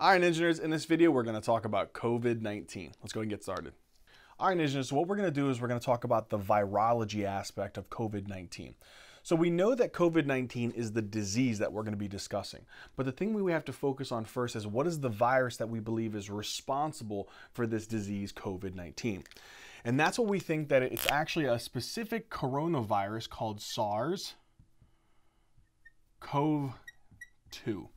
All right, Ninja Nerds, in this video, we're gonna talk about COVID-19. Let's go and get started. All right, Ninja Nerds, so what we're gonna do is we're gonna talk about the virology aspect of COVID-19. So we know that COVID-19 is the disease that we're gonna be discussing. But the thing we have to focus on first is what is the virus that we believe is responsible for this disease, COVID-19? And that's what we think that it's actually a specific coronavirus called SARS CoV-2.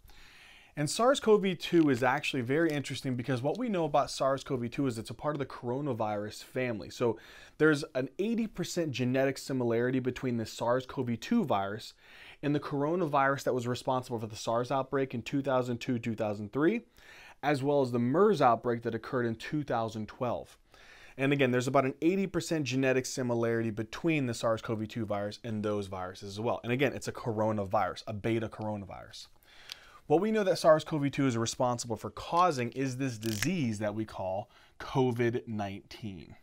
And SARS-CoV-2 is actually very interesting because what we know about SARS-CoV-2 is it's a part of the coronavirus family. So there's an 80% genetic similarity between the SARS-CoV-2 virus and the coronavirus that was responsible for the SARS outbreak in 2002-2003, as well as the MERS outbreak that occurred in 2012. And again, there's about an 80% genetic similarity between the SARS-CoV-2 virus and those viruses as well. And again, it's a coronavirus, a beta coronavirus. What we know that SARS-CoV-2 is responsible for causing is this disease that we call COVID-19.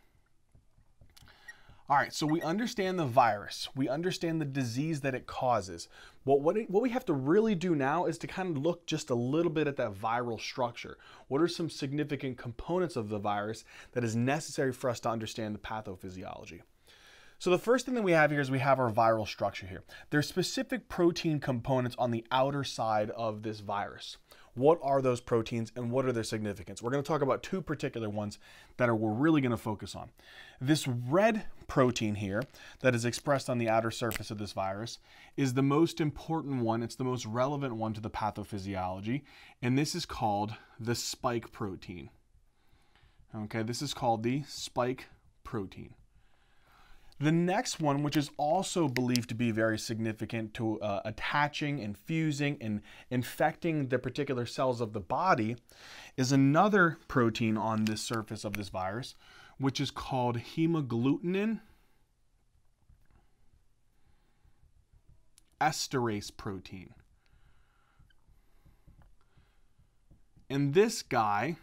All right, so we understand the virus. We understand the disease that it causes. But what, it, what we have to really do now is to kind of look just a little bit at that viral structure. What are some significant components of the virus that is necessary for us to understand the pathophysiology? So the first thing that we have here is we have our viral structure here. There's specific protein components on the outer side of this virus. What are those proteins and what are their significance? We're going to talk about two particular ones that are we're really going to focus on. This red protein here that is expressed on the outer surface of this virus is the most important one. It's the most relevant one to the pathophysiology, and this is called the spike protein. Okay, this is called the spike protein. The next one, which is also believed to be very significant to uh, attaching and fusing and infecting the particular cells of the body, is another protein on the surface of this virus, which is called hemagglutinin esterase protein. And this guy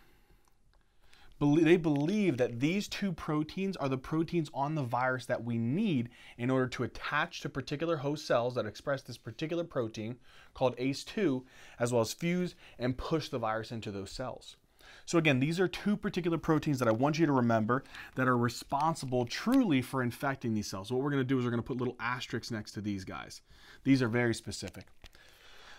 they believe that these two proteins are the proteins on the virus that we need in order to attach to particular host cells that express this particular protein called ACE2, as well as fuse and push the virus into those cells. So again, these are two particular proteins that I want you to remember that are responsible truly for infecting these cells. What we're going to do is we're going to put little asterisks next to these guys. These are very specific.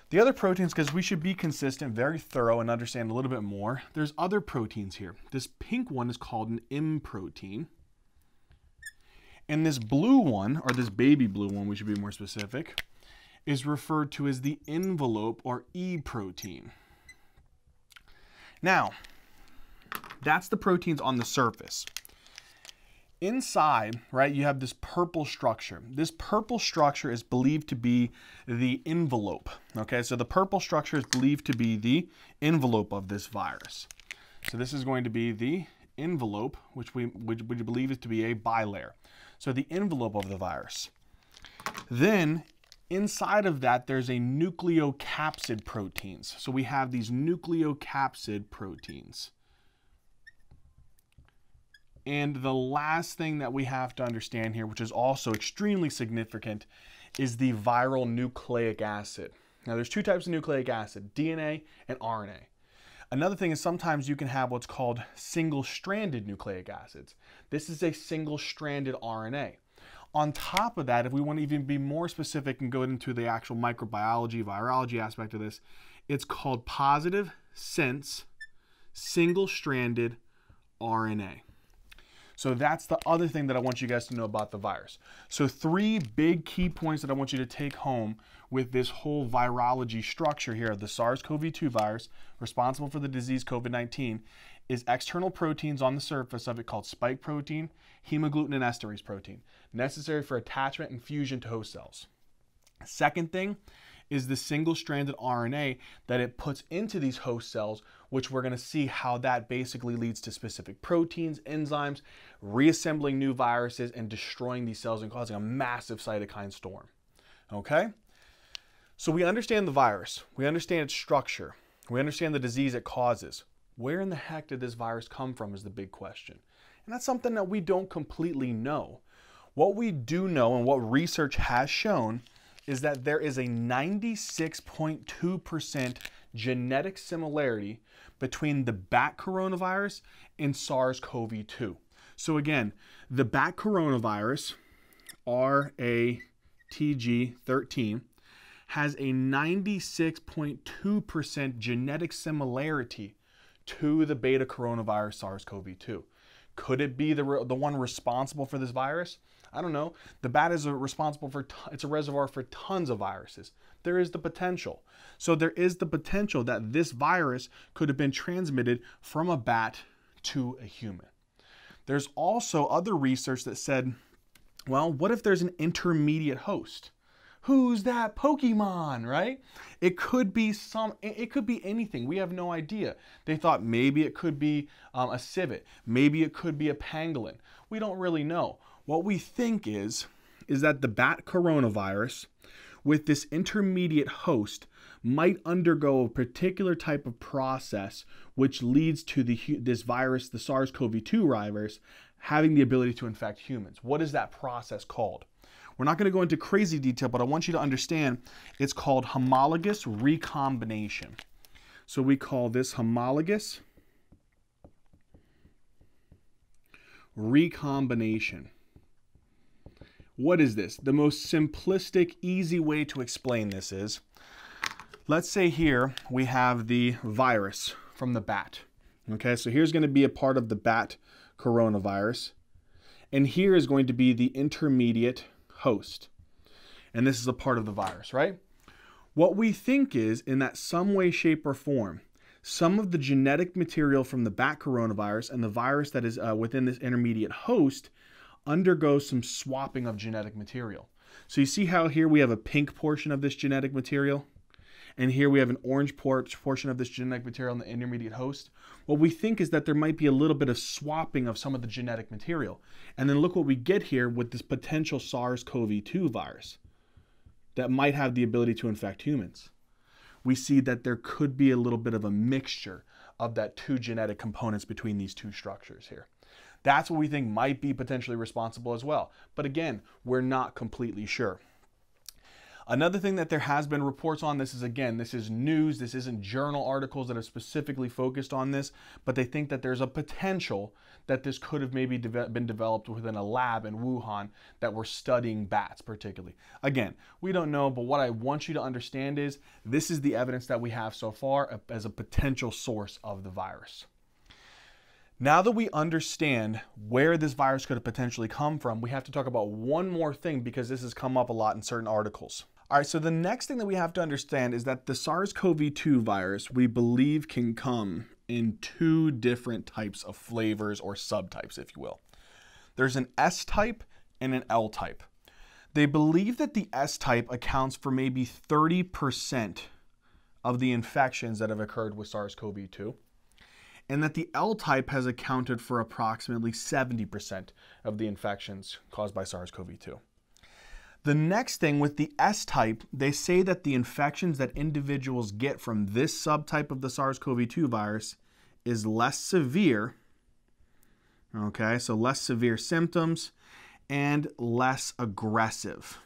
The other proteins, because we should be consistent, very thorough, and understand a little bit more, there's other proteins here. This pink one is called an M protein. And this blue one, or this baby blue one, we should be more specific, is referred to as the envelope or E protein. Now, that's the proteins on the surface. Inside, right, you have this purple structure. This purple structure is believed to be the envelope. Okay, so the purple structure is believed to be the envelope of this virus. So this is going to be the envelope, which we, which believe is to be a bilayer. So the envelope of the virus. Then inside of that, there's a nucleocapsid proteins. So we have these nucleocapsid proteins. And the last thing that we have to understand here, which is also extremely significant, is the viral nucleic acid. Now, there's two types of nucleic acid, DNA and RNA. Another thing is sometimes you can have what's called single-stranded nucleic acids. This is a single-stranded RNA. On top of that, if we want to even be more specific and go into the actual microbiology, virology aspect of this, it's called positive sense single-stranded RNA. So that's the other thing that I want you guys to know about the virus. So three big key points that I want you to take home with this whole virology structure here of the SARS-CoV-2 virus responsible for the disease COVID-19 is external proteins on the surface of it called spike protein, hemagglutinin esterase protein, necessary for attachment and fusion to host cells. Second thing is the single-stranded RNA that it puts into these host cells, which we're going to see how that basically leads to specific proteins, enzymes, reassembling new viruses, and destroying these cells and causing a massive cytokine storm. Okay? So we understand the virus. We understand its structure. We understand the disease it causes. Where in the heck did this virus come from is the big question. And that's something that we don't completely know. What we do know and what research has shown is that there is a 96.2% genetic similarity between the bat coronavirus and SARS CoV 2. So, again, the bat coronavirus, RATG13, has a 96.2% genetic similarity to the beta coronavirus SARS CoV 2. Could it be the, the one responsible for this virus? I don't know. The bat is responsible for, it's a reservoir for tons of viruses. There is the potential. So there is the potential that this virus could have been transmitted from a bat to a human. There's also other research that said, well, what if there's an intermediate host? who's that Pokemon, right? It could be some, it could be anything. We have no idea. They thought maybe it could be um, a civet, maybe it could be a pangolin. We don't really know. What we think is, is that the bat coronavirus with this intermediate host might undergo a particular type of process which leads to the this virus, the SARS-CoV-2 virus, having the ability to infect humans. What is that process called? We're not going to go into crazy detail, but I want you to understand it's called homologous recombination. So we call this homologous recombination. What is this? The most simplistic, easy way to explain this is, let's say here we have the virus from the bat. Okay, so here's going to be a part of the bat coronavirus. And here is going to be the intermediate host. And this is a part of the virus, right? What we think is, in that some way, shape, or form, some of the genetic material from the bat coronavirus and the virus that is uh, within this intermediate host undergoes some swapping of genetic material. So you see how here we have a pink portion of this genetic material? And here we have an orange portion of this genetic material in the intermediate host. What we think is that there might be a little bit of swapping of some of the genetic material. And then look what we get here with this potential SARS-CoV-2 virus that might have the ability to infect humans. We see that there could be a little bit of a mixture of that two genetic components between these two structures here. That's what we think might be potentially responsible as well. But again, we're not completely sure. Another thing that there has been reports on this is again, this is news, this isn't journal articles that are specifically focused on this, but they think that there's a potential that this could have maybe de been developed within a lab in Wuhan that were studying bats particularly. Again, we don't know, but what I want you to understand is this is the evidence that we have so far as a potential source of the virus. Now that we understand where this virus could have potentially come from, we have to talk about one more thing because this has come up a lot in certain articles. All right, so the next thing that we have to understand is that the SARS-CoV-2 virus we believe can come in two different types of flavors or subtypes, if you will. There's an S type and an L type. They believe that the S type accounts for maybe 30% of the infections that have occurred with SARS-CoV-2 and that the L type has accounted for approximately 70% of the infections caused by SARS-CoV-2. The next thing with the S type, they say that the infections that individuals get from this subtype of the SARS-CoV-2 virus is less severe. Okay, so less severe symptoms and less aggressive.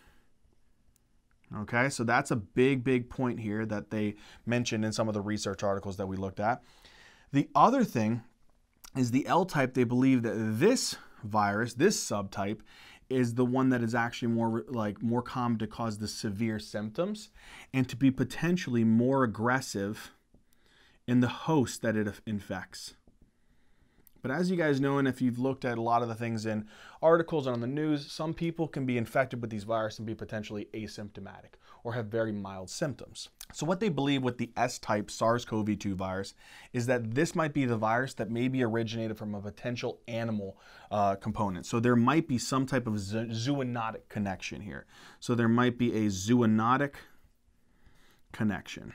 Okay, so that's a big, big point here that they mentioned in some of the research articles that we looked at. The other thing is the L type, they believe that this virus, this subtype, is the one that is actually more like more common to cause the severe symptoms and to be potentially more aggressive in the host that it infects. But as you guys know, and if you've looked at a lot of the things in articles and on the news, some people can be infected with these viruses and be potentially asymptomatic or have very mild symptoms. So what they believe with the S-type SARS-CoV-2 virus is that this might be the virus that maybe originated from a potential animal uh, component. So there might be some type of zoonotic connection here. So there might be a zoonotic connection.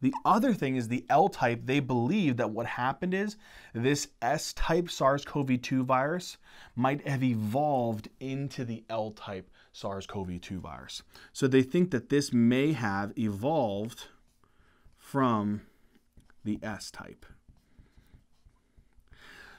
The other thing is the L type, they believe that what happened is this S type SARS CoV 2 virus might have evolved into the L type SARS CoV 2 virus. So they think that this may have evolved from the S type.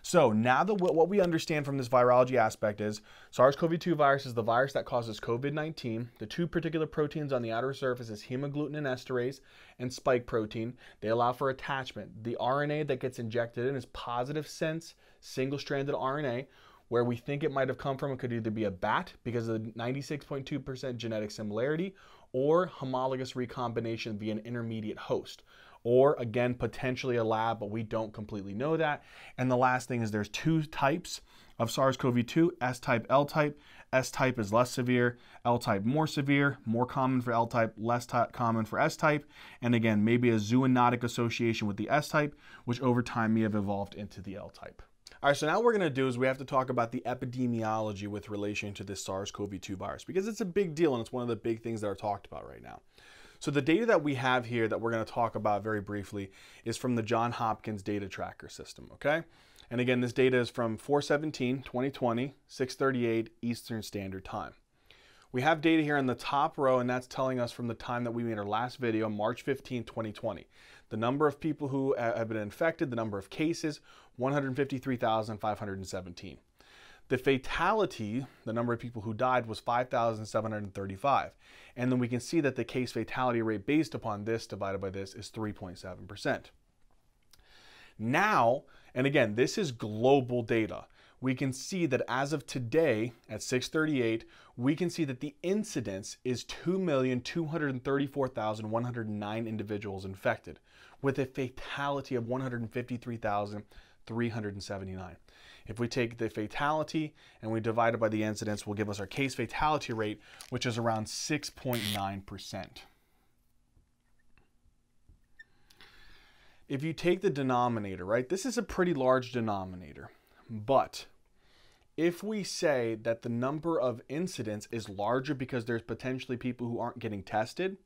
So now that what we understand from this virology aspect is SARS-CoV-2 virus is the virus that causes COVID-19. The two particular proteins on the outer surface is hemagglutinin esterase and spike protein. They allow for attachment. The RNA that gets injected in is positive sense single-stranded RNA, where we think it might have come from. It could either be a bat because of the 96.2% genetic similarity or homologous recombination via an intermediate host. Or again, potentially a lab, but we don't completely know that. And the last thing is there's two types of SARS-CoV-2, S-type, L-type. S-type is less severe, L-type more severe, more common for L-type, less common for S-type. And again, maybe a zoonotic association with the S-type, which over time may have evolved into the L-type. All right, so now we're going to do is we have to talk about the epidemiology with relation to this SARS-CoV-2 virus because it's a big deal and it's one of the big things that are talked about right now. So the data that we have here that we're going to talk about very briefly is from the John Hopkins data tracker system, okay? And again, this data is from 417, 2020, 638 Eastern Standard Time. We have data here in the top row, and that's telling us from the time that we made our last video, March 15, 2020. The number of people who uh, have been infected, the number of cases, 153,517. The fatality, the number of people who died, was 5,735. And then we can see that the case fatality rate based upon this divided by this is 3.7%. Now, and again, this is global data we can see that as of today at 638, we can see that the incidence is 2,234,109 individuals infected with a fatality of 153,379. If we take the fatality and we divide it by the incidence, will give us our case fatality rate, which is around 6.9%. If you take the denominator, right, this is a pretty large denominator. But if we say that the number of incidents is larger because there's potentially people who aren't getting tested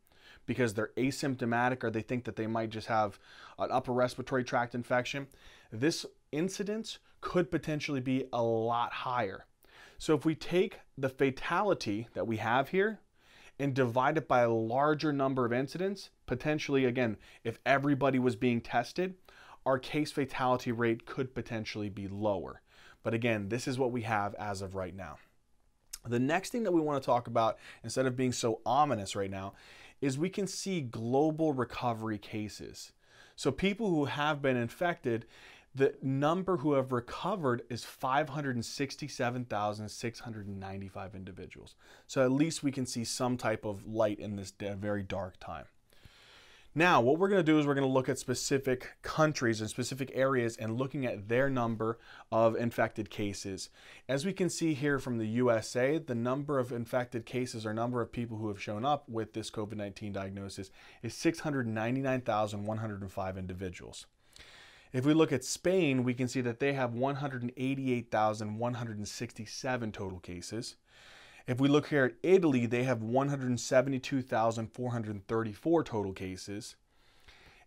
because they're asymptomatic or they think that they might just have an upper respiratory tract infection, this incidence could potentially be a lot higher. So if we take the fatality that we have here and divide it by a larger number of incidents, potentially again, if everybody was being tested, our case fatality rate could potentially be lower. But again, this is what we have as of right now. The next thing that we want to talk about, instead of being so ominous right now, is we can see global recovery cases. So people who have been infected, the number who have recovered is 567,695 individuals. So at least we can see some type of light in this very dark time. Now, what we're going to do is we're going to look at specific countries and specific areas and looking at their number of infected cases. As we can see here from the USA, the number of infected cases or number of people who have shown up with this COVID-19 diagnosis is 699,105 individuals. If we look at Spain, we can see that they have 188,167 total cases. If we look here at Italy, they have 172,434 total cases.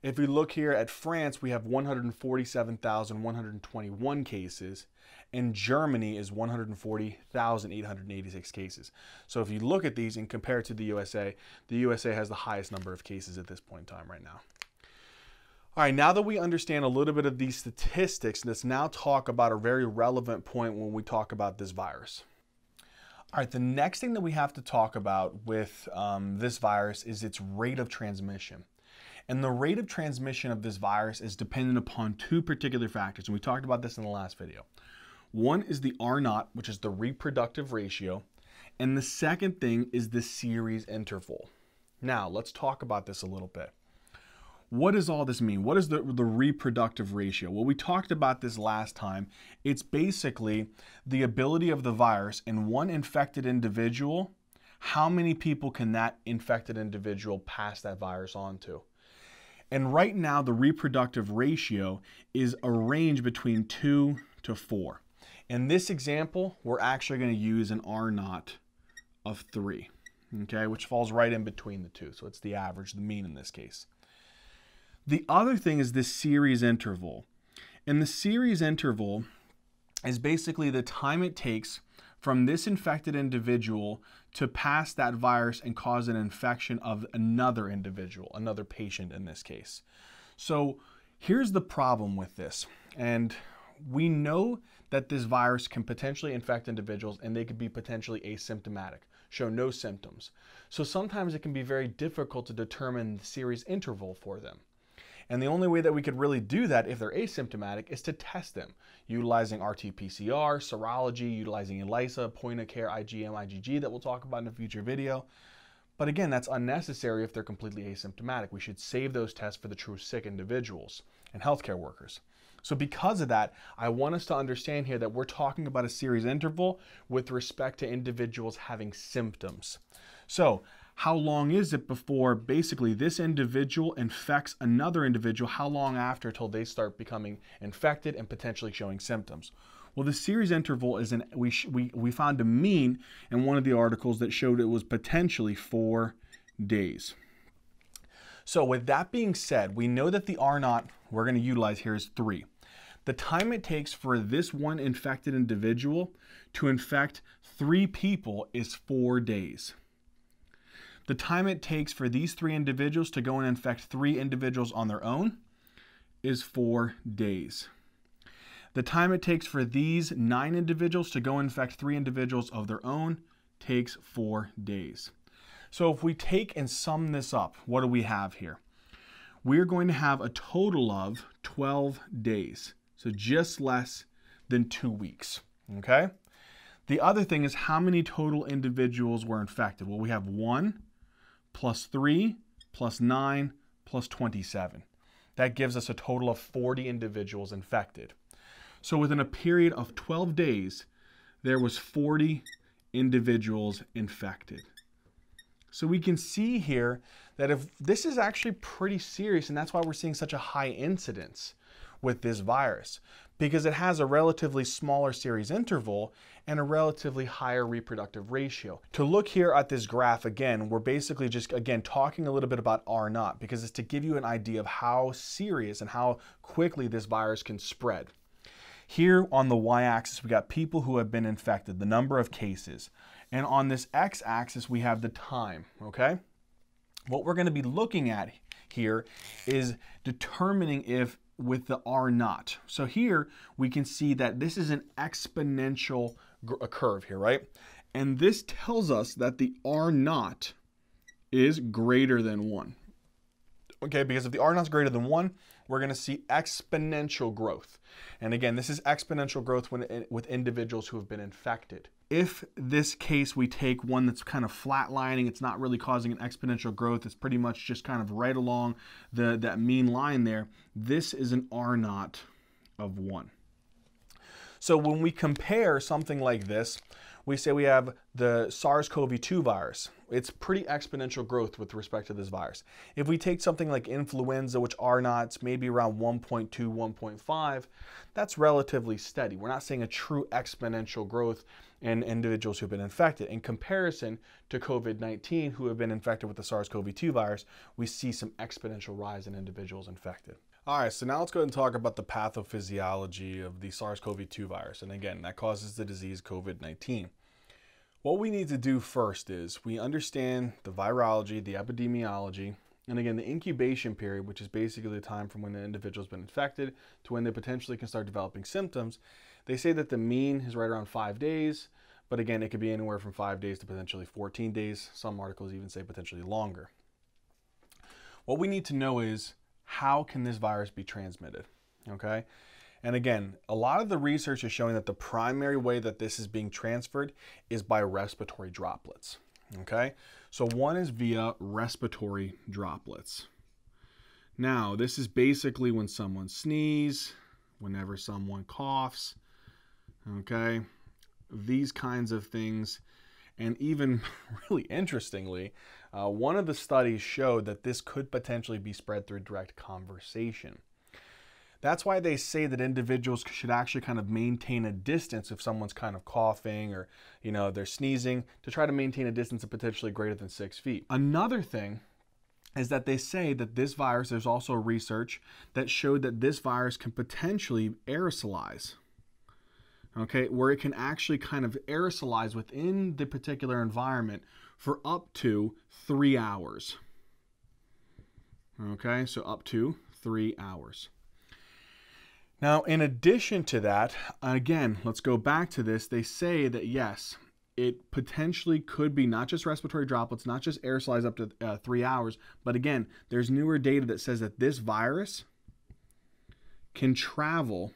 If we look here at France, we have 147,121 cases, and Germany is 140,886 cases. So if you look at these and compare it to the USA, the USA has the highest number of cases at this point in time right now. All right, now that we understand a little bit of these statistics, let's now talk about a very relevant point when we talk about this virus. All right, the next thing that we have to talk about with um, this virus is its rate of transmission. And the rate of transmission of this virus is dependent upon two particular factors, and we talked about this in the last video. One is the R naught, which is the reproductive ratio, and the second thing is the serial interval. Now, let's talk about this a little bit. What does all this mean? What is the, the reproductive ratio? Well, we talked about this last time. It's basically the ability of the virus in one infected individual. How many people can that infected individual pass that virus on to? And right now, the reproductive ratio is a range between two to four. In this example, we're actually going to use an R naught of three, okay, which falls right in between the two. So it's the average, the mean in this case. The other thing is this serial interval. And the serial interval is basically the time it takes from this infected individual to pass that virus and cause an infection of another individual, another patient in this case. So here's the problem with this. And we know that this virus can potentially infect individuals and they could be potentially asymptomatic, show no symptoms. So sometimes it can be very difficult to determine the serial interval for them. And the only way that we could really do that if they're asymptomatic is to test them, utilizing RT-PCR, serology, utilizing ELISA, point of care IgM, IgG that we'll talk about in a future video. But again, that's unnecessary if they're completely asymptomatic. We should save those tests for the true sick individuals and healthcare workers. So because of that, I want us to understand here that we're talking about a serial interval with respect to individuals having symptoms. So how long is it before basically this individual infects another individual? How long after till they start becoming infected and potentially showing symptoms? Well, the serial interval is an we we we found a mean in one of the articles that showed it was potentially four days. So with that being said, we know that the R naught we're going to utilize here is three. The time it takes for this one infected individual to infect three people is four days. The time it takes for these three individuals to go and infect three individuals on their own is four days. The time it takes for these nine individuals to go infect three individuals of their own takes four days. So if we take and sum this up, what do we have here? We're going to have a total of 12 days. So just less than two weeks. Okay? The other thing is how many total individuals were infected? Well, we have one plus three plus nine plus 27. That gives us a total of 40 individuals infected. So within a period of 12 days, there was 40 individuals infected. So we can see here that if this is actually pretty serious, and that's why we're seeing such a high incidence with this virus because it has a relatively smaller serial interval and a relatively higher reproductive ratio. To look here at this graph again, we're basically just again talking a little bit about R naught because it's to give you an idea of how serious and how quickly this virus can spread. Here on the y-axis, we got people who have been infected, the number of cases. And on this x-axis, we have the time, okay? What we're gonna be looking at here is determining if with the R naught. So here we can see that this is an exponential curve here, right? And this tells us that the R naught is greater than one. Okay, because if the R naught is greater than one, we're going to see exponential growth. And again, this is exponential growth when, with individuals who have been infected. If this case we take one that's kind of flatlining, it's not really causing an exponential growth, it's pretty much just kind of right along the, that mean line there, this is an R naught of 1. So when we compare something like this, we say we have the SARS-CoV-2 virus. It's pretty exponential growth with respect to this virus. If we take something like influenza, which R naughts maybe around 1.2, 1.5, that's relatively steady. We're not seeing a true exponential growth in individuals who've been infected. In comparison to COVID-19 who have been infected with the SARS-CoV-2 virus, we see some exponential rise in individuals infected. All right, so now let's go ahead and talk about the pathophysiology of the SARS-CoV-2 virus. And again, that causes the disease COVID-19. What we need to do first is we understand the virology, the epidemiology, and again, the incubation period, which is basically the time from when the individual's been infected to when they potentially can start developing symptoms. They say that the mean is right around five days, but again, it could be anywhere from five days to potentially 14 days. Some articles even say potentially longer. What we need to know is how can this virus be transmitted? Okay. And again, a lot of the research is showing that the primary way that this is being transferred is by respiratory droplets. Okay. So one is via respiratory droplets. Now, this is basically when someone sneezes, whenever someone coughs, okay, these kinds of things. And even really interestingly, uh, one of the studies showed that this could potentially be spread through direct conversation. That's why they say that individuals should actually kind of maintain a distance if someone's kind of coughing or, you know, they're sneezing to try to maintain a distance of potentially greater than six feet. Another thing is that they say that this virus, there's also research that showed that this virus can potentially aerosolize okay, where it can actually kind of aerosolize within the particular environment for up to three hours. Okay, so up to three hours. Now, in addition to that, again, let's go back to this. They say that yes, it potentially could be not just respiratory droplets, not just aerosolized up to uh, three hours, but again, there's newer data that says that this virus can travel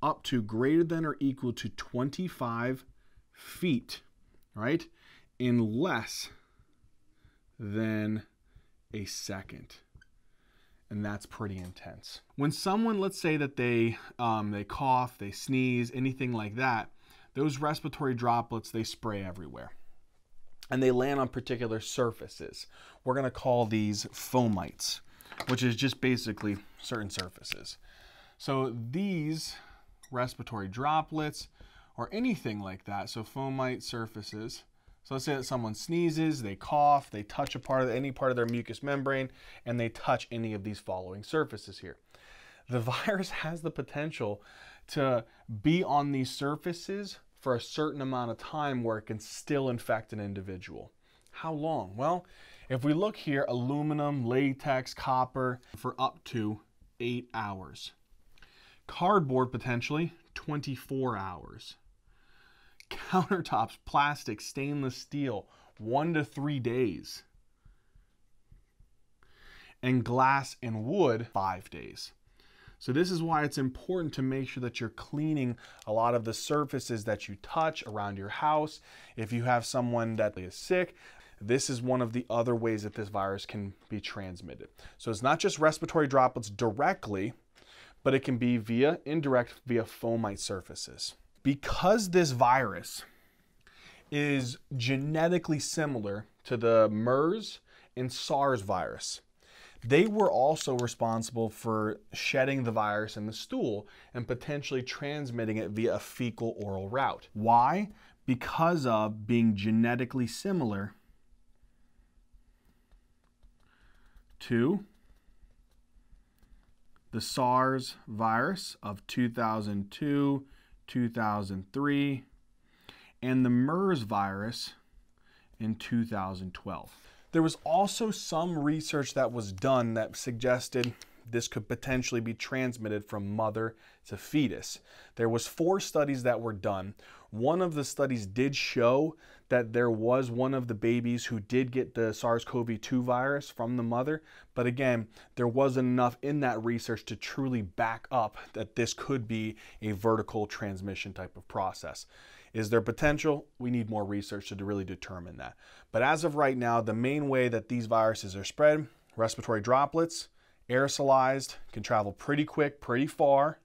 up to greater than or equal to 25 feet, right, in less than a second. And that's pretty intense. When someone, let's say that they um, they cough, they sneeze, anything like that, those respiratory droplets they spray everywhere, and they land on particular surfaces. We're gonna call these fomites, which is just basically certain surfaces. So these respiratory droplets or anything like that, so fomite surfaces, so let's say that someone sneezes, they cough, they touch a part of any part of their mucous membrane, and they touch any of these following surfaces here. The virus has the potential to be on these surfaces for a certain amount of time where it can still infect an individual. How long? Well, if we look here, aluminum, latex, copper, for up to eight hours. Cardboard, potentially 24 hours countertops, plastic, stainless steel, one to three days. And glass and wood, five days. So this is why it's important to make sure that you're cleaning a lot of the surfaces that you touch around your house. If you have someone that is sick, this is one of the other ways that this virus can be transmitted. So it's not just respiratory droplets directly, but it can be via indirect via fomite surfaces because this virus is genetically similar to the MERS and SARS virus, they were also responsible for shedding the virus in the stool and potentially transmitting it via a fecal oral route. Why? Because of being genetically similar to the SARS virus of 2002 2003, and the MERS virus in 2012. There was also some research that was done that suggested this could potentially be transmitted from mother to fetus. There was four studies that were done. One of the studies did show that there was one of the babies who did get the SARS-CoV-2 virus from the mother, but again, there wasn't enough in that research to truly back up that this could be a vertical transmission type of process. Is there potential? We need more research to really determine that. But as of right now, the main way that these viruses are spread, respiratory droplets, aerosolized, can travel pretty quick, pretty far,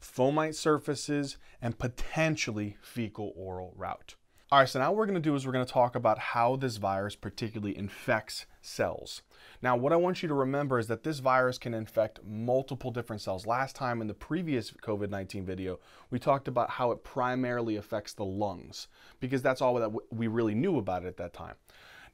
fomite surfaces, and potentially fecal oral route. All right, so now what we're gonna do is we're gonna talk about how this virus particularly infects cells. Now, what I want you to remember is that this virus can infect multiple different cells. Last time in the previous COVID-19 video, we talked about how it primarily affects the lungs because that's all that we really knew about it at that time.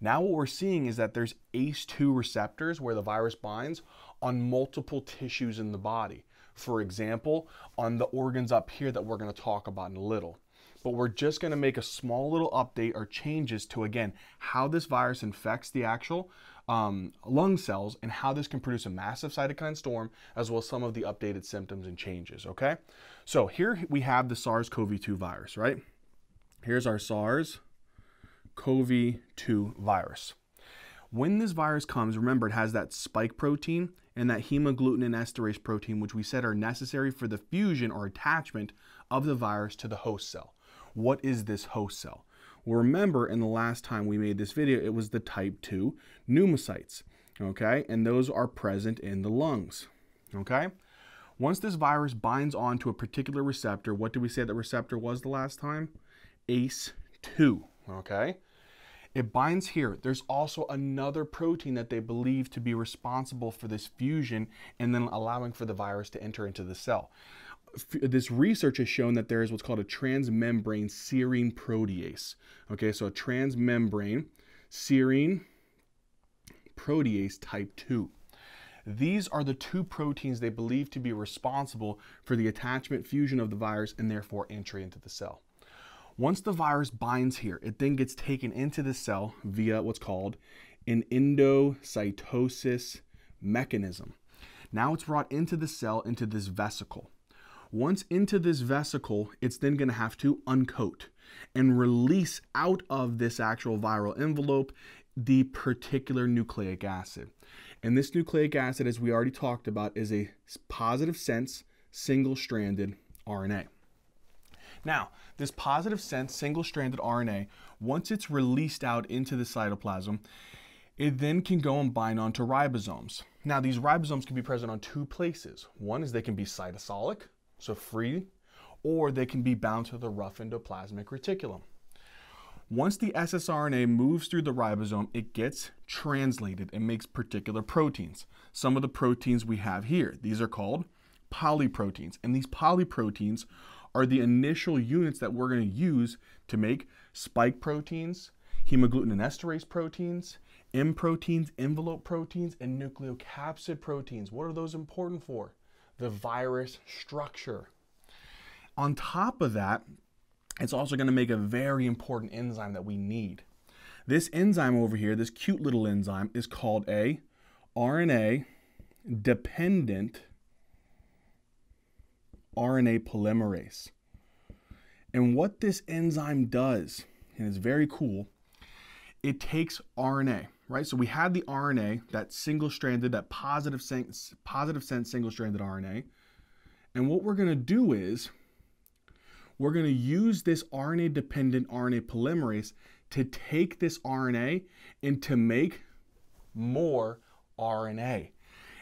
Now what we're seeing is that there's ACE2 receptors where the virus binds on multiple tissues in the body. For example, on the organs up here that we're going to talk about in a little. But we're just going to make a small little update or changes to, again, how this virus infects the actual um, lung cells and how this can produce a massive cytokine storm, as well as some of the updated symptoms and changes, okay? So here we have the SARS-CoV-2 virus, right? Here's our SARS CoV-2 virus. When this virus comes, remember it has that spike protein and that hemagglutinin esterase protein, which we said are necessary for the fusion or attachment of the virus to the host cell. What is this host cell? Well, remember in the last time we made this video, it was the type 2 pneumocytes, okay? And those are present in the lungs, okay? Once this virus binds onto a particular receptor, what did we say that receptor was the last time? ACE2, okay? It binds here. There's also another protein that they believe to be responsible for this fusion and then allowing for the virus to enter into the cell. This research has shown that there is what's called a transmembrane serine protease. Okay, so a transmembrane serine protease type 2. These are the two proteins they believe to be responsible for the attachment fusion of the virus and therefore entry into the cell. Once the virus binds here, it then gets taken into the cell via what's called an endocytosis mechanism. Now it's brought into the cell, into this vesicle. Once into this vesicle, it's then going to have to uncoat and release out of this actual viral envelope the particular nucleic acid. And this nucleic acid, as we already talked about, is a positive sense single stranded RNA. Now, this positive sense single stranded RNA, once it's released out into the cytoplasm, it then can go and bind onto ribosomes. Now, these ribosomes can be present on two places. One is they can be cytosolic, so free, or they can be bound to the rough endoplasmic reticulum. Once the ssRNA moves through the ribosome, it gets translated and makes particular proteins. Some of the proteins we have here, these are called polyproteins. And these polyproteins are the initial units that we're going to use to make spike proteins, hemagglutinin esterase proteins, M proteins, envelope proteins, and nucleocapsid proteins. What are those important for? The virus structure. On top of that, it's also going to make a very important enzyme that we need. This enzyme over here, this cute little enzyme, is called a RNA dependent RNA polymerase. And what this enzyme does, and it's very cool, it takes RNA, right? So we had the RNA, that single-stranded, that positive sense, positive sense single-stranded RNA. And what we're going to do is we're going to use this RNA dependent RNA polymerase to take this RNA and to make more RNA.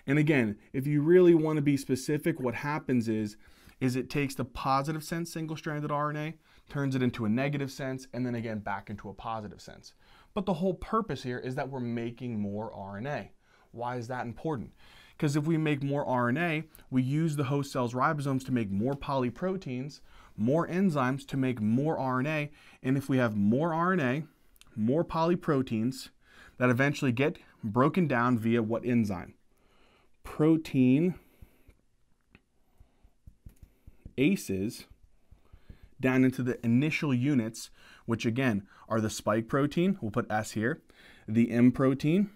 And again, if you really want to be specific, what happens is is it takes the positive sense single-stranded RNA, turns it into a negative sense, and then again back into a positive sense. But the whole purpose here is that we're making more RNA. Why is that important? Because if we make more RNA, we use the host cell's ribosomes to make more polyproteins, more enzymes to make more RNA. And if we have more RNA, more polyproteins that eventually get broken down via what enzyme? Protein aces down into the initial units, which again are the spike protein, we'll put S here, the M protein,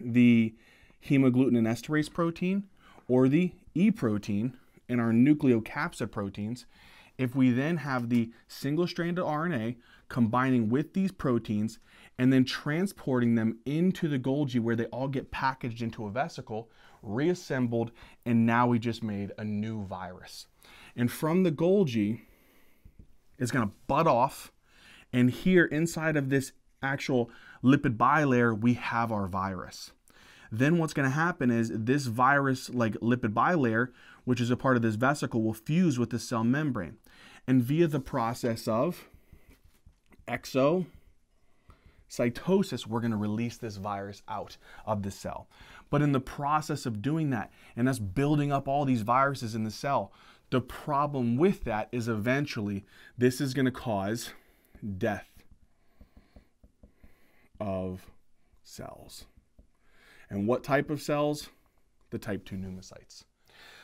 the hemagglutinin esterase protein, or the E protein in our nucleocapsid proteins, if we then have the single stranded RNA combining with these proteins and then transporting them into the Golgi where they all get packaged into a vesicle, reassembled, and now we just made a new virus. And from the Golgi, it's going to butt off, and here inside of this actual lipid bilayer, we have our virus. Then what's going to happen is this virus, like lipid bilayer, which is a part of this vesicle, will fuse with the cell membrane. And via the process of exocytosis, we're going to release this virus out of the cell. But in the process of doing that and us building up all these viruses in the cell, the problem with that is eventually this is going to cause death of cells. And what type of cells? The type 2 pneumocytes.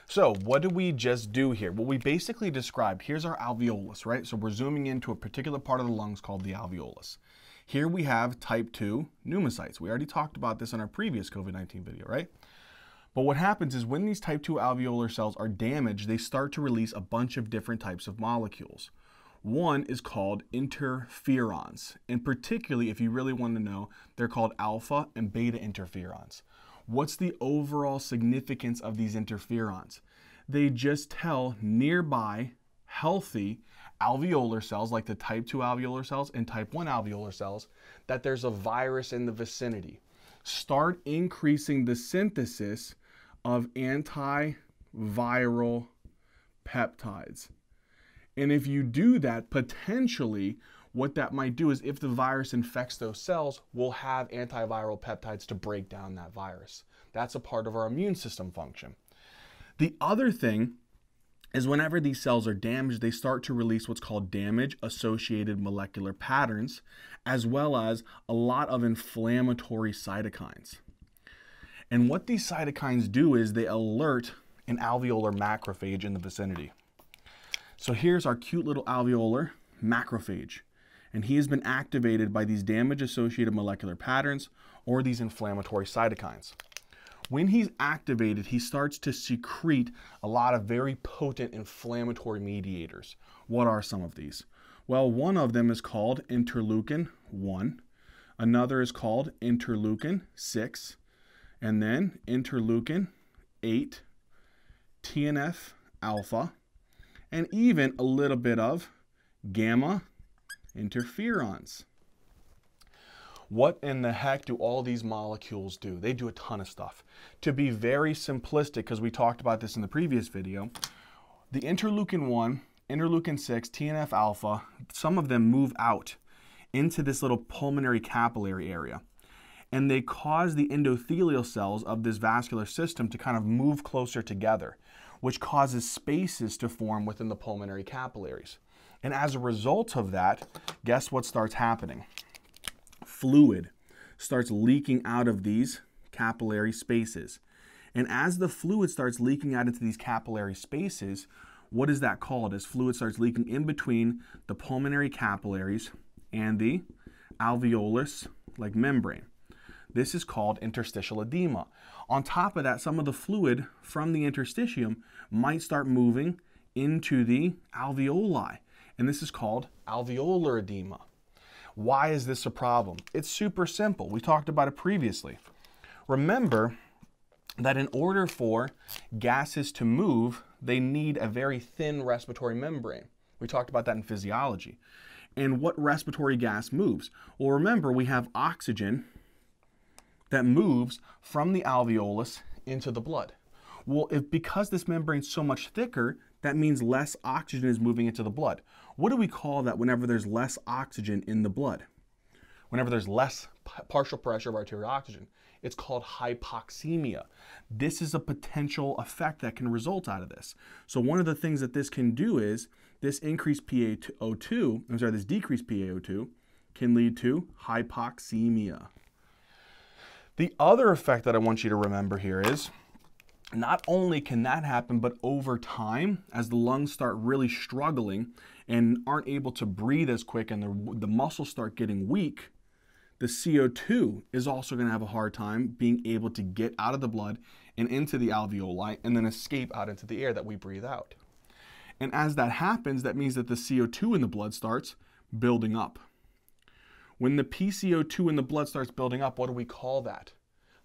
So what did we just do here? Well, we basically described, here's our alveolus, right? So we're zooming into a particular part of the lungs called the alveolus. Here we have type 2 pneumocytes. We already talked about this in our previous COVID-19 video, right? But what happens is when these type 2 alveolar cells are damaged, they start to release a bunch of different types of molecules. One is called interferons, and particularly if you really want to know, they're called alpha and beta interferons. What's the overall significance of these interferons? They just tell nearby healthy alveolar cells, like the type 2 alveolar cells and type 1 alveolar cells, that there's a virus in the vicinity. Start increasing the synthesis of antiviral peptides. And if you do that, potentially what that might do is if the virus infects those cells, we'll have antiviral peptides to break down that virus. That's a part of our immune system function. The other thing is whenever these cells are damaged, they start to release what's called damage associated molecular patterns, as well as a lot of inflammatory cytokines. And what these cytokines do is they alert an alveolar macrophage in the vicinity. So here's our cute little alveolar macrophage. And he has been activated by these damage associated molecular patterns or these inflammatory cytokines. When he's activated, he starts to secrete a lot of very potent inflammatory mediators. What are some of these? Well, one of them is called interleukin 1, another is called interleukin 6, and then interleukin 8, TNF alpha, and even a little bit of gamma interferons. What in the heck do all these molecules do? They do a ton of stuff. To be very simplistic, because we talked about this in the previous video, the interleukin 1, interleukin 6, TNF alpha, some of them move out into this little pulmonary capillary area. And they cause the endothelial cells of this vascular system to kind of move closer together, which causes spaces to form within the pulmonary capillaries. And as a result of that, guess what starts happening? fluid starts leaking out of these capillary spaces. And as the fluid starts leaking out into these capillary spaces, what is that called? As fluid starts leaking in between the pulmonary capillaries and the alveolus like membrane. This is called interstitial edema. On top of that, some of the fluid from the interstitium might start moving into the alveoli, and this is called alveolar edema. Why is this a problem? It's super simple. We talked about it previously. Remember that in order for gases to move, they need a very thin respiratory membrane. We talked about that in physiology. And what respiratory gas moves? Well, remember, we have oxygen that moves from the alveolus into the blood. Well, if because this membrane is so much thicker, that means less oxygen is moving into the blood. What do we call that whenever there's less oxygen in the blood? Whenever there's less partial pressure of arterial oxygen, it's called hypoxemia. This is a potential effect that can result out of this. So one of the things that this can do is this increased PaO2, I'm sorry, this decreased PaO2 can lead to hypoxemia. The other effect that I want you to remember here is not only can that happen, but over time, as the lungs start really struggling and aren't able to breathe as quick and the, the muscles start getting weak, the CO2 is also going to have a hard time being able to get out of the blood and into the alveoli and then escape out into the air that we breathe out. And as that happens, that means that the CO2 in the blood starts building up. When the PCO2 in the blood starts building up, what do we call that?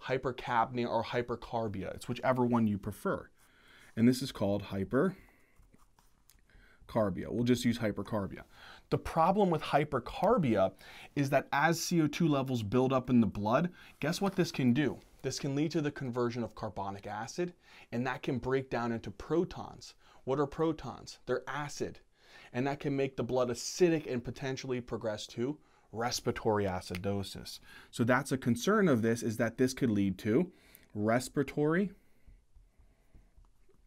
hypercapnia or hypercarbia. It's whichever one you prefer. And this is called hypercarbia. We'll just use hypercarbia. The problem with hypercarbia is that as CO2 levels build up in the blood, guess what this can do? This can lead to the conversion of carbonic acid, and that can break down into protons. What are protons? They're acid, and that can make the blood acidic and potentially progress to respiratory acidosis. So that's a concern of this is that this could lead to respiratory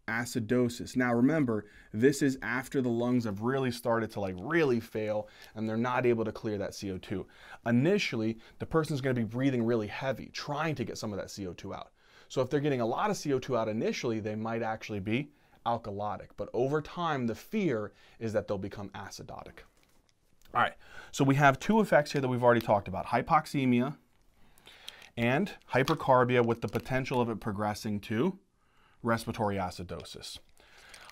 acidosis. Now remember, this is after the lungs have really started to like really fail and they're not able to clear that CO2. Initially, the person's going to be breathing really heavy, trying to get some of that CO2 out. So if they're getting a lot of CO2 out initially, they might actually be alkalotic. But over time, the fear is that they'll become acidotic. All right, so we have two effects here that we've already talked about, hypoxemia and hypercarbia with the potential of it progressing to respiratory acidosis.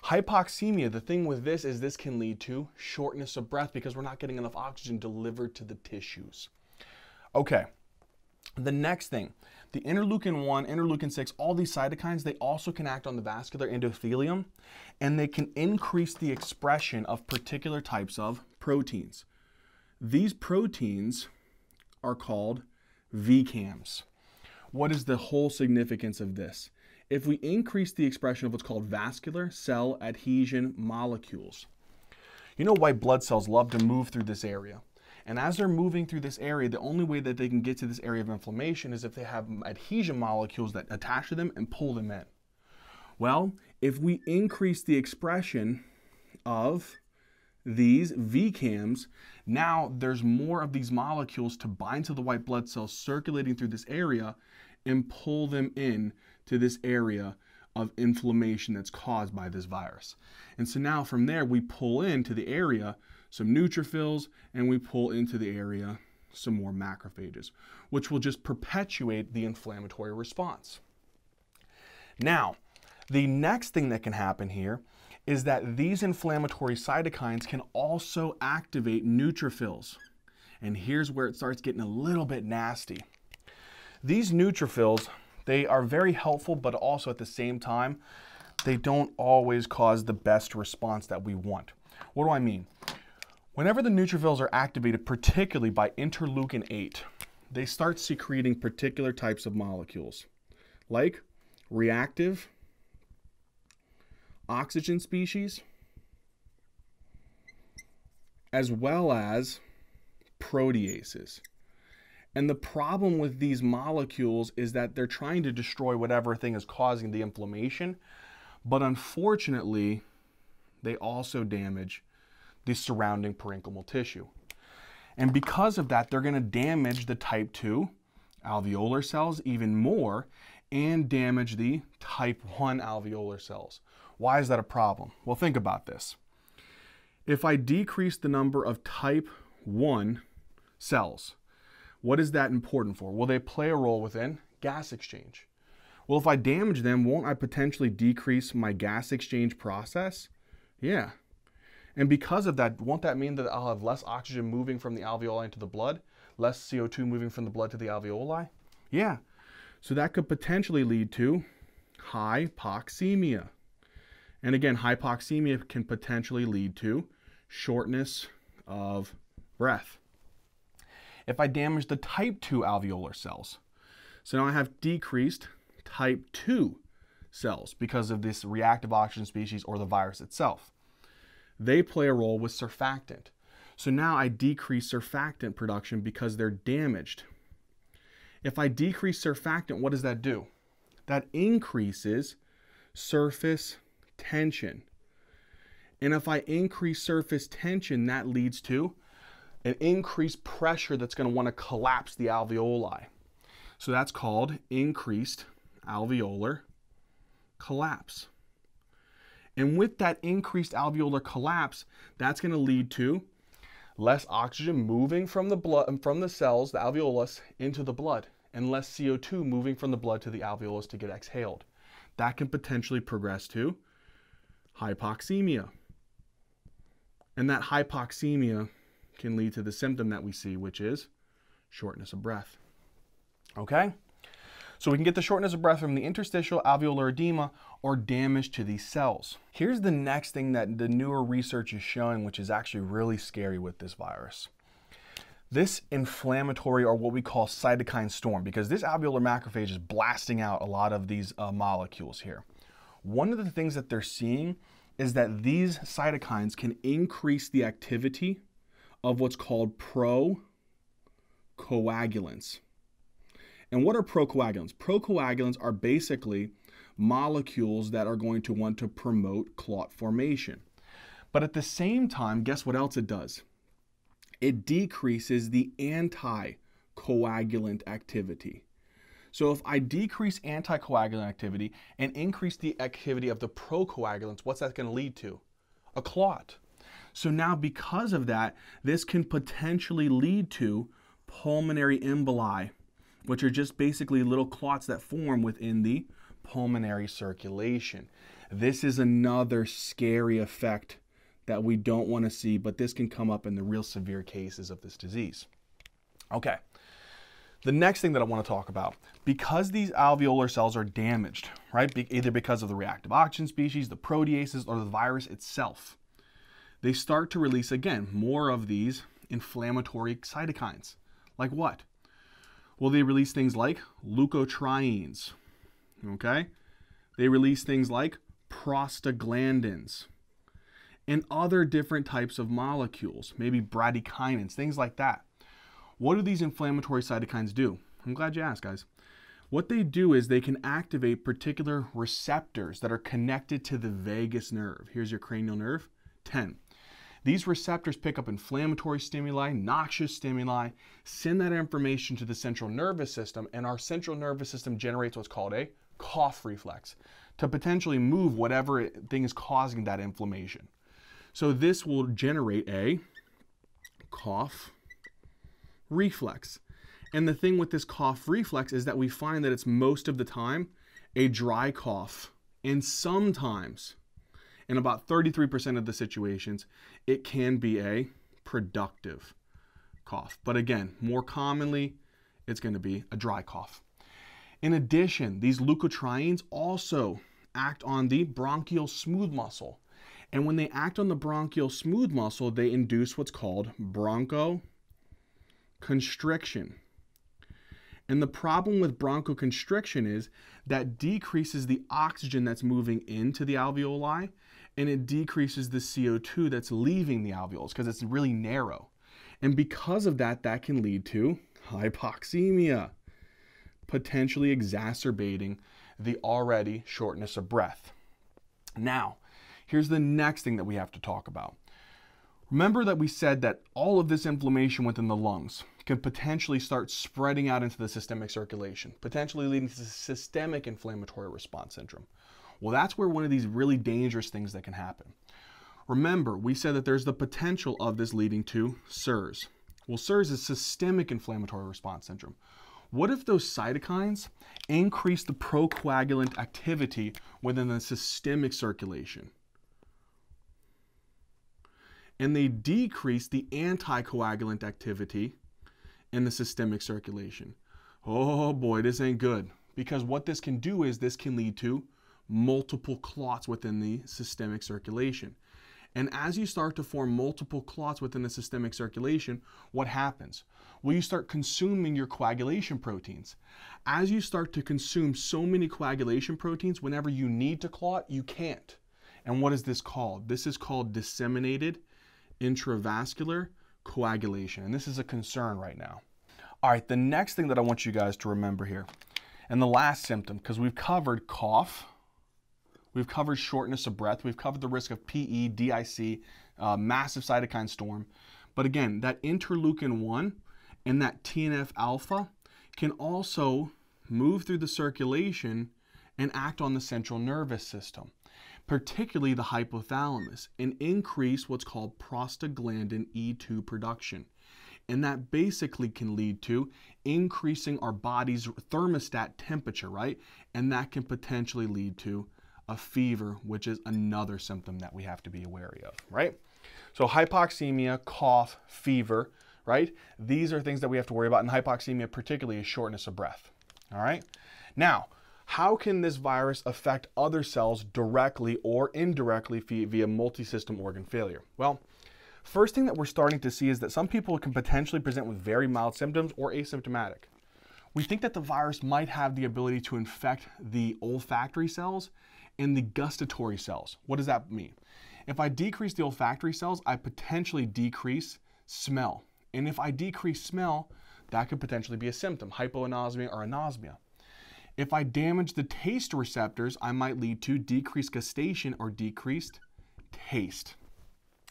Hypoxemia, the thing with this is this can lead to shortness of breath because we're not getting enough oxygen delivered to the tissues. Okay, the next thing, the interleukin 1, interleukin 6, all these cytokines, they also can act on the vascular endothelium and they can increase the expression of particular types of proteins. These proteins are called VCAMs. What is the whole significance of this? If we increase the expression of what's called vascular cell adhesion molecules, you know white blood cells love to move through this area. And as they're moving through this area, the only way that they can get to this area of inflammation is if they have adhesion molecules that attach to them and pull them in. Well, if we increase the expression of these VCAMs, now there's more of these molecules to bind to the white blood cells circulating through this area and pull them in to this area of inflammation that's caused by this virus. And so now from there, we pull into the area some neutrophils and we pull into the area some more macrophages, which will just perpetuate the inflammatory response. Now, the next thing that can happen here is that these inflammatory cytokines can also activate neutrophils. And here's where it starts getting a little bit nasty. These neutrophils, they are very helpful, but also at the same time, they don't always cause the best response that we want. What do I mean? Whenever the neutrophils are activated, particularly by interleukin 8, they start secreting particular types of molecules, like reactive oxygen species, as well as proteases. And the problem with these molecules is that they're trying to destroy whatever thing is causing the inflammation, but unfortunately, they also damage the surrounding parenchymal tissue. And because of that, they're going to damage the type 2 alveolar cells even more and damage the type 1 alveolar cells. Why is that a problem? Well, think about this. If I decrease the number of type 1 cells, what is that important for? Well, they play a role within gas exchange. Well, if I damage them, won't I potentially decrease my gas exchange process? Yeah. And because of that, won't that mean that I'll have less oxygen moving from the alveoli into the blood? Less CO2 moving from the blood to the alveoli? Yeah. So that could potentially lead to hypoxemia. And again, hypoxemia can potentially lead to shortness of breath. If I damage the type 2 alveolar cells, so now I have decreased type 2 cells because of this reactive oxygen species or the virus itself. They play a role with surfactant. So now I decrease surfactant production because they're damaged. If I decrease surfactant, what does that do? That increases surface tension. And if I increase surface tension, that leads to an increased pressure that's going to want to collapse the alveoli. So that's called increased alveolar collapse. And with that increased alveolar collapse, that's going to lead to less oxygen moving from the blood from the cells, the alveolus, into the blood, and less CO2 moving from the blood to the alveolus to get exhaled. That can potentially progress to hypoxemia. And that hypoxemia can lead to the symptom that we see, which is shortness of breath. Okay? So we can get the shortness of breath from the interstitial alveolar edema or damage to these cells. Here's the next thing that the newer research is showing, which is actually really scary with this virus. This inflammatory or what we call cytokine storm, because this alveolar macrophage is blasting out a lot of these uh, molecules here. One of the things that they're seeing is that these cytokines can increase the activity of what's called procoagulants. And what are procoagulants? Procoagulants are basically molecules that are going to want to promote clot formation. But at the same time, guess what else it does? It decreases the anticoagulant activity. So if I decrease anticoagulant activity and increase the activity of the procoagulants, what's that going to lead to? A clot. So now because of that, this can potentially lead to pulmonary emboli which are just basically little clots that form within the pulmonary circulation. This is another scary effect that we don't want to see, but this can come up in the real severe cases of this disease. Okay. The next thing that I want to talk about, because these alveolar cells are damaged, right, either because of the reactive oxygen species, the proteases, or the virus itself, they start to release again more of these inflammatory cytokines. Like what? Well, they release things like leukotrienes, okay? They release things like prostaglandins and other different types of molecules, maybe bradykinins, things like that. What do these inflammatory cytokines do? I'm glad you asked, guys. What they do is they can activate particular receptors that are connected to the vagus nerve. Here's your cranial nerve, 10. These receptors pick up inflammatory stimuli, noxious stimuli, send that information to the central nervous system, and our central nervous system generates what's called a cough reflex to potentially move whatever thing is causing that inflammation. So this will generate a cough reflex. And the thing with this cough reflex is that we find that it's most of the time a dry cough, and sometimes, in about 33% of the situations, it can be a productive cough. But again, more commonly, it's going to be a dry cough. In addition, these leukotrienes also act on the bronchial smooth muscle. And when they act on the bronchial smooth muscle, they induce what's called bronchoconstriction. And the problem with bronchoconstriction is that decreases the oxygen that's moving into the alveoli and it decreases the CO2 that's leaving the alveoles because it's really narrow. And because of that, that can lead to hypoxemia, potentially exacerbating the already shortness of breath. Now, here's the next thing that we have to talk about. Remember that we said that all of this inflammation within the lungs can potentially start spreading out into the systemic circulation, potentially leading to systemic inflammatory response syndrome. Well, that's where one of these really dangerous things that can happen. Remember, we said that there's the potential of this leading to SIRS. Well, SIRS is systemic inflammatory response syndrome. What if those cytokines increase the procoagulant activity within the systemic circulation? And they decrease the anticoagulant activity in the systemic circulation. Oh boy, this ain't good. Because what this can do is this can lead to multiple clots within the systemic circulation. And as you start to form multiple clots within the systemic circulation, what happens? Well, you start consuming your coagulation proteins. As you start to consume so many coagulation proteins, whenever you need to clot, you can't. And what is this called? This is called disseminated intravascular coagulation. And this is a concern right now. All right, the next thing that I want you guys to remember here, and the last symptom, because we've covered cough, we've covered shortness of breath, we've covered the risk of PE, DIC, uh, massive cytokine storm. But again, that interleukin 1 and that TNF alpha can also move through the circulation and act on the central nervous system particularly the hypothalamus, and increase what's called prostaglandin E2 production. And that basically can lead to increasing our body's thermostat temperature, right? And that can potentially lead to a fever, which is another symptom that we have to be wary of, right? So hypoxemia, cough, fever, right? These are things that we have to worry about. And hypoxemia particularly is shortness of breath. All right. Now, how can this virus affect other cells directly or indirectly via multi-system organ failure? Well, first thing that we're starting to see is that some people can potentially present with very mild symptoms or asymptomatic. We think that the virus might have the ability to infect the olfactory cells and the gustatory cells. What does that mean? If I decrease the olfactory cells, I potentially decrease smell. And if I decrease smell, that could potentially be a symptom, hypoanosmia or anosmia. If I damage the taste receptors, I might lead to decreased gustation or decreased taste.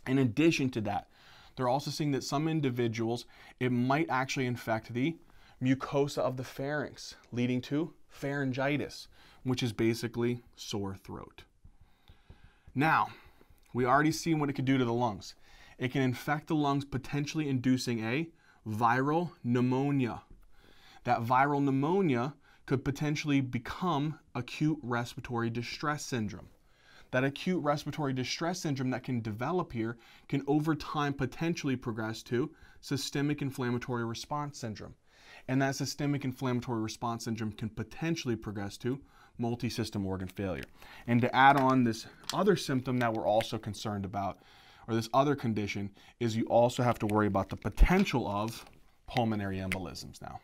In addition to that, they're also seeing that some individuals, it might actually infect the mucosa of the pharynx, leading to pharyngitis, which is basically sore throat. Now, we already seen what it could do to the lungs. It can infect the lungs, potentially inducing a viral pneumonia. That viral pneumonia could potentially become acute respiratory distress syndrome. That acute respiratory distress syndrome that can develop here can over time potentially progress to systemic inflammatory response syndrome. And that systemic inflammatory response syndrome can potentially progress to multi-system organ failure. And to add on this other symptom that we're also concerned about, or this other condition, is you also have to worry about the potential of pulmonary embolisms now.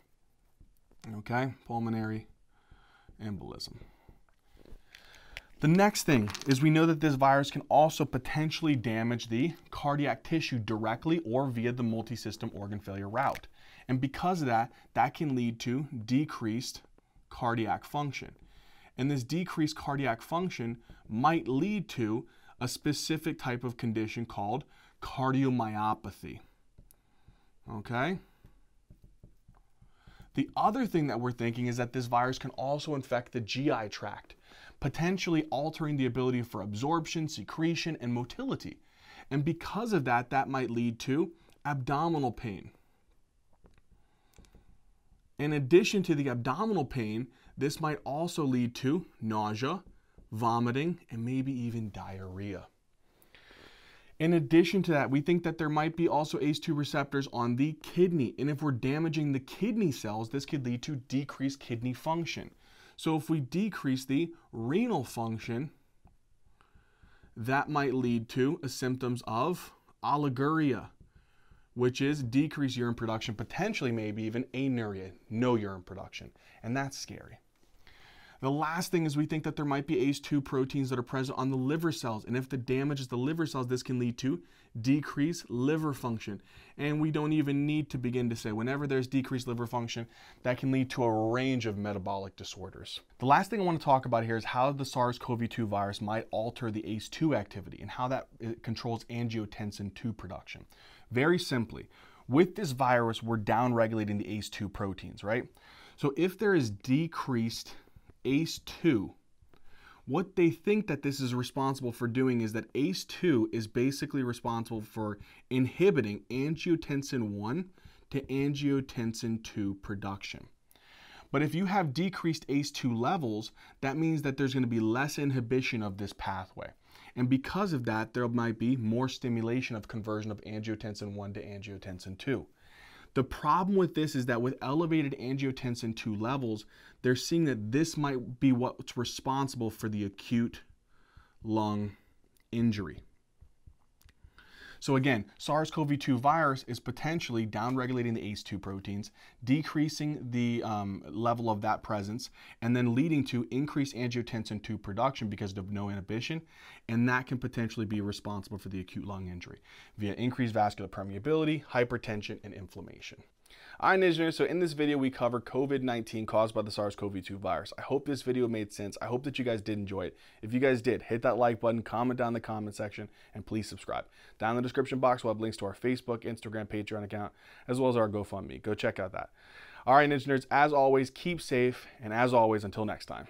Okay, pulmonary embolism. The next thing is we know that this virus can also potentially damage the cardiac tissue directly or via the multi-system organ failure route. And because of that, that can lead to decreased cardiac function. And this decreased cardiac function might lead to a specific type of condition called cardiomyopathy. Okay? The other thing that we're thinking is that this virus can also infect the GI tract, potentially altering the ability for absorption, secretion, and motility. And because of that, that might lead to abdominal pain. In addition to the abdominal pain, this might also lead to nausea, vomiting, and maybe even diarrhea. In addition to that, we think that there might be also ACE2 receptors on the kidney. And if we're damaging the kidney cells, this could lead to decreased kidney function. So if we decrease the renal function, that might lead to symptoms of oliguria, which is decreased urine production, potentially maybe even anuria, no urine production. And that's scary. The last thing is we think that there might be ACE2 proteins that are present on the liver cells. And if the damage is the liver cells, this can lead to decreased liver function. And we don't even need to begin to say whenever there's decreased liver function, that can lead to a range of metabolic disorders. The last thing I want to talk about here is how the SARS-CoV-2 virus might alter the ACE2 activity and how that controls angiotensin 2 production. Very simply, with this virus, we're downregulating the ACE2 proteins, right? So if there is decreased ACE2, what they think that this is responsible for doing is that ACE2 is basically responsible for inhibiting angiotensin 1 to angiotensin 2 production. But if you have decreased ACE2 levels, that means that there's going to be less inhibition of this pathway. And because of that, there might be more stimulation of conversion of angiotensin 1 to angiotensin 2. The problem with this is that with elevated angiotensin 2 levels, they're seeing that this might be what's responsible for the acute lung injury. So again, SARS-CoV-2 virus is potentially downregulating the ACE2 proteins, decreasing the um, level of that presence, and then leading to increased angiotensin 2 production because of no inhibition, and that can potentially be responsible for the acute lung injury via increased vascular permeability, hypertension, and inflammation. I'm Ninja Nerds, so in this video we cover COVID-19 caused by the SARS-CoV-2 virus. I hope this video made sense. I hope that you guys did enjoy it. If you guys did, hit that like button, comment down in the comment section, and please subscribe. Down in the description box we'll have links to our Facebook, Instagram, Patreon account, as well as our GoFundMe. Go check out that. All right, Nerds, as always, keep safe, and as always, until next time.